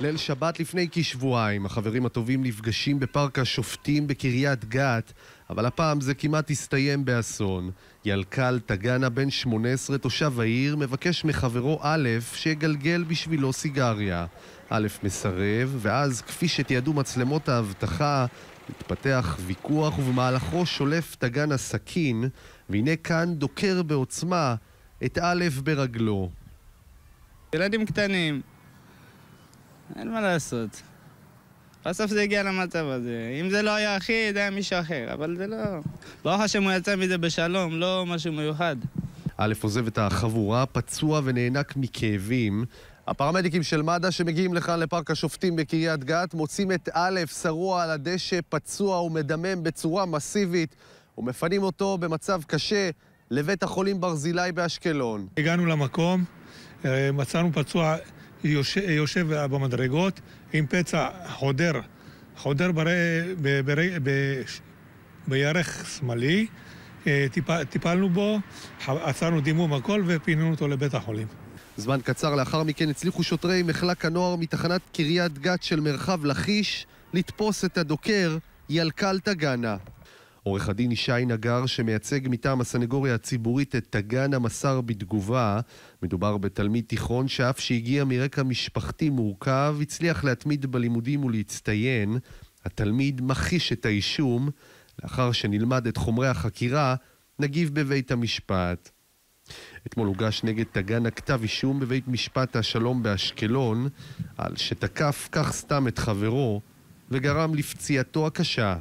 ליל שבת לפני כשבועיים, החברים הטובים נפגשים בפארק השופטים בקריית גת, אבל הפעם זה כמעט הסתיים באסון. ילקל טגנה, בן 18, תושב העיר, מבקש מחברו א' שיגלגל בשבילו סיגריה. א' מסרב, ואז, כפי שתיעדו מצלמות האבטחה, מתפתח ויכוח ובמהלכו שולף טגנה סכין, והנה כאן דוקר בעוצמה את א' ברגלו. ילדים קטנים, אין מה לעשות. בסוף זה הגיע למצב הזה. אם זה לא היה אחי, זה היה מישהו אחר, אבל זה לא... ברוך השם הוא יצא מזה בשלום, לא משהו מיוחד. א' עוזב את החבורה, פצוע ונאנק מכאבים. הפרמדיקים של מד"א שמגיעים לכאן לפארק השופטים בקריית גת מוצאים את א' שרוע על הדשא, פצוע ומדמם בצורה מסיבית ומפנים אותו במצב קשה לבית החולים ברזילי באשקלון. הגענו למקום, אה, מצאנו פצוע יושב, יושב במדרגות עם פצע חודר, חודר בר... ב... בר... ב... בירך שמאלי. אה, טיפ... טיפלנו בו, עצרנו דימום הכל ופינינו אותו לבית החולים. זמן קצר לאחר מכן הצליחו שוטרי מחלק הנוער מתחנת קריית גת של מרחב לכיש לתפוס את הדוקר ילקל טגנה. עורך הדין ישי נגר, שמייצג מטעם הסנגוריה הציבורית את טגנה, מסר בתגובה. מדובר בתלמיד תיכון שאף שהגיע מרקע משפחתי מורכב, הצליח להתמיד בלימודים ולהצטיין. התלמיד מכחיש את האישום. לאחר שנלמד את חומרי החקירה, נגיב בבית המשפט. אתמול הוגש נגד טגנה כתב אישום בבית משפט השלום באשקלון על שתקף כך סתם את חברו וגרם לפציעתו הקשה.